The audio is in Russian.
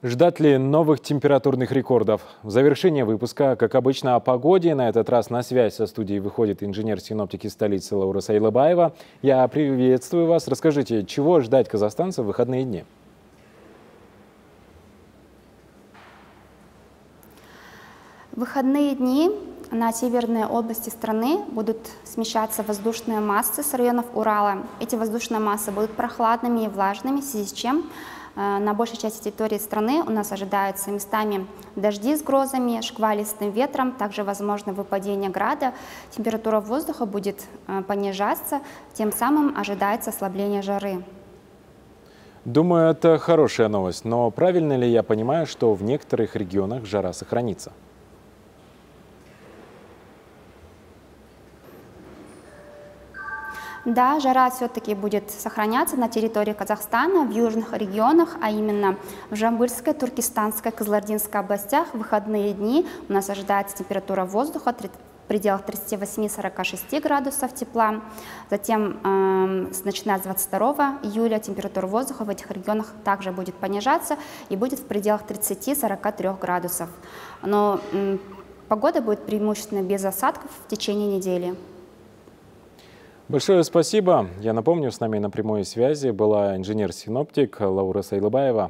Ждать ли новых температурных рекордов? В завершение выпуска, как обычно, о погоде. На этот раз на связь со студией выходит инженер синоптики столицы Лаура Сайлабаева. Я приветствую вас. Расскажите, чего ждать казахстанцев в выходные дни? В выходные дни на северные области страны будут смещаться воздушные массы с районов Урала. Эти воздушные массы будут прохладными и влажными, в связи с чем Э, на большей части территории страны у нас ожидаются местами дожди с грозами, шквалистым ветром, также возможно выпадение града. Температура воздуха будет э, понижаться, тем самым ожидается ослабление жары. Думаю, это хорошая новость, но правильно ли я понимаю, что в некоторых регионах жара сохранится? Да, жара все-таки будет сохраняться на территории Казахстана, в южных регионах, а именно в Жамбыльской, Туркестанской, Кызылординской областях в выходные дни у нас ожидается температура воздуха в пределах 38-46 градусов тепла. Затем, э, начиная с 22 июля, температура воздуха в этих регионах также будет понижаться и будет в пределах 30-43 градусов. Но э, погода будет преимущественно без осадков в течение недели. Большое спасибо. Я напомню, с нами на прямой связи была инженер-синоптик Лаура Сайлыбаева.